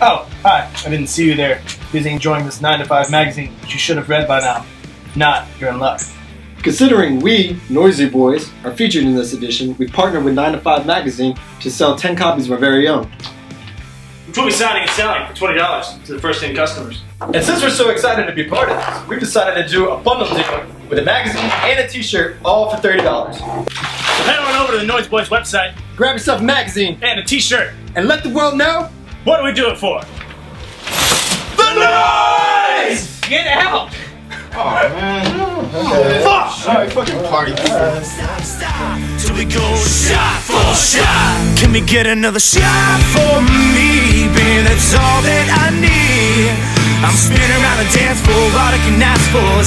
Oh, hi. I didn't see you there. Busy enjoying this 9 to 5 magazine, which you should have read by now. Not, you're in luck. Considering we, Noisy Boys, are featured in this edition, we partnered with 9 to 5 Magazine to sell 10 copies of our very own. Which we'll be signing and selling for $20 to the first 10 customers. And since we're so excited to be part of this, we've decided to do a bundle deal with a magazine and a t-shirt, all for $30. So head on over to the Noisy Boys website Grab yourself a magazine and a t-shirt. And let the world know What do we do it for? the noise! Get out! Oh, Fuck! Alright, fucking party. Stop, stop, till we go shot for shot. Can we get another shot for me? Baby, that's all that I need. I'm spinning around the dance floor, all I can ask for